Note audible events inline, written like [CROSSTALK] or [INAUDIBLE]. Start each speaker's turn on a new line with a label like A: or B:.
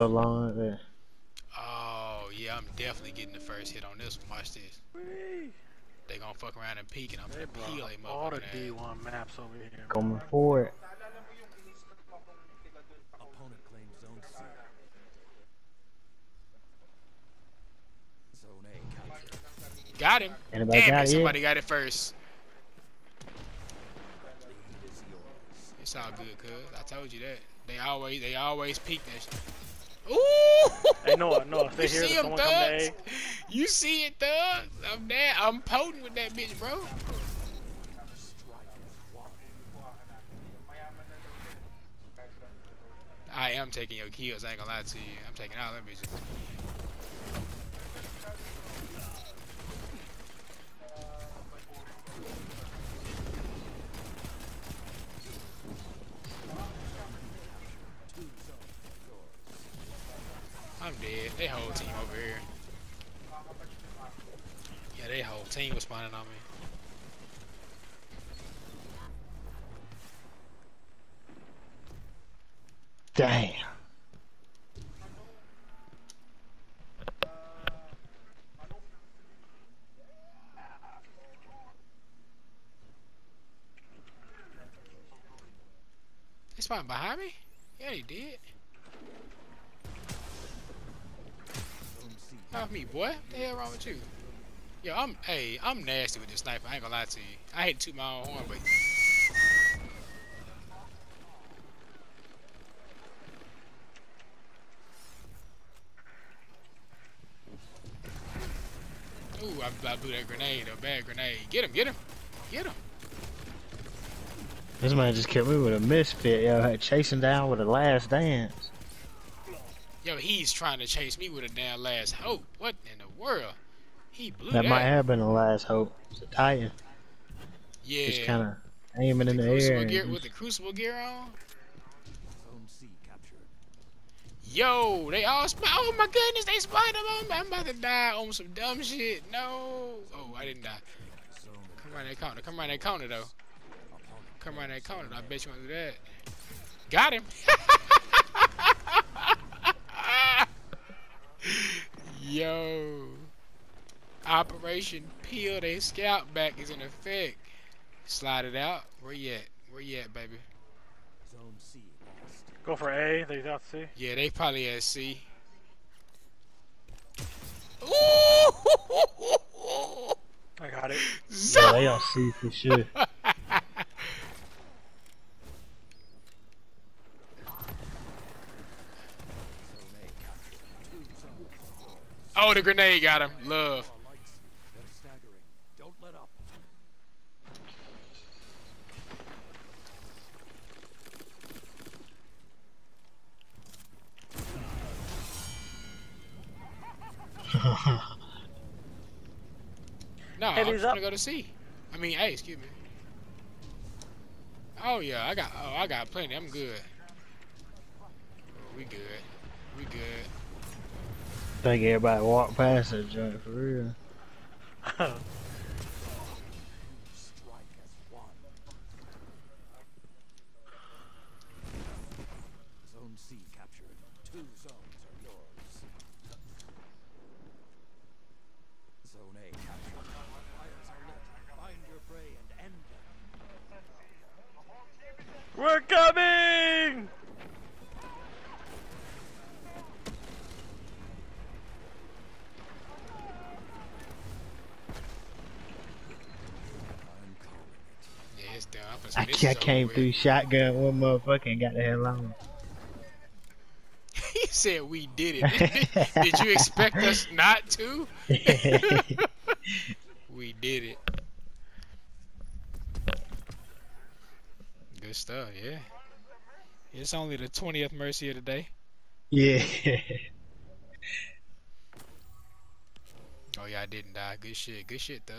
A: so long. Yeah.
B: Oh, yeah, I'm definitely getting the first hit on this one. Watch this. They gonna fuck around and peek, and I'm
C: They
B: gonna peel
C: brought all the
B: they motherfucking ass.
C: D1 maps over here.
A: Coming forward.
D: Opponent claims zone C. Zone A.
B: Got him.
A: Anybody
B: Damn
A: got
B: it,
A: it?
B: somebody got it first.
D: Lead is yours.
B: It's all good, cuz. I told you that. They always, they always peek that shit. Ooh!
C: Hey, Noah, Noah, [LAUGHS] stay
B: you
C: here.
B: see him,
C: someone come to
B: thugs? You see it, thugs? I'm there. I'm potent with that bitch, bro.
D: Strike as one.
B: I am taking your kills. I ain't gonna lie to you. I'm taking all them bitches. Dead. They whole team over here. Yeah, they whole team was spawning on me.
A: Damn.
B: They spawned behind me? Yeah, he did. Off me, boy. What the hell wrong with you? Yo, I'm hey, I'm nasty with this sniper. I ain't gonna lie to you. I hate to toot my own horn, but Ooh, I, I blew that grenade, a bad grenade. Get him, get him, get him.
A: This man just killed me with a misfit, yo. Chasing down with a last dance.
B: Yo, he's trying to chase me with a damn last hope. What in the world? He blew
A: That
B: that.
A: might have been the last hope. It's a Titan.
B: yeah.
A: Just kind of aiming in the
B: Crucible
A: air.
B: gear, with the crucible gear on.
D: Zone C captured.
B: Yo, they all spawn. Oh my goodness, they spawned them on me. I'm about to die on some dumb shit. No. Oh, I didn't die. Come around that corner. Come around that corner though. Come around that corner. I bet you want to do that. Got him. [LAUGHS] Operation Peel They Scout back is in effect. Slide it out. Where you at? Where you at, baby?
D: Zone C.
C: Go for A. They got C.
B: Yeah, they probably at C. Ooh!
C: I got it.
A: Yeah, they on C for sure. [LAUGHS]
D: Zone A captured. Two zones are yours.
B: oh, the grenade got him. Love.
D: Don't let up. [LAUGHS]
B: No, I'm just gonna go to C. I mean, hey, excuse me. Oh yeah, I got. Oh, I got plenty. I'm good. We good. We good.
A: think everybody walked past that joint for real. [LAUGHS]
D: Strike as one. Zone C captured. Two zones are yours. Zone A captured. Fires are lit. Find your prey and end them.
C: We're coming!
D: I'm calling it.
B: Yeah, it's done. I'm gonna
A: I, I came through shotgun one motherfucker and got the hell on. [LAUGHS]
B: he said we did it. [LAUGHS] did you expect us not to? [LAUGHS] we did it. Good stuff. Yeah. It's only the 20th mercy of the day.
A: yeah.
B: Oh yeah, I didn't die. Good shit. Good shit, though.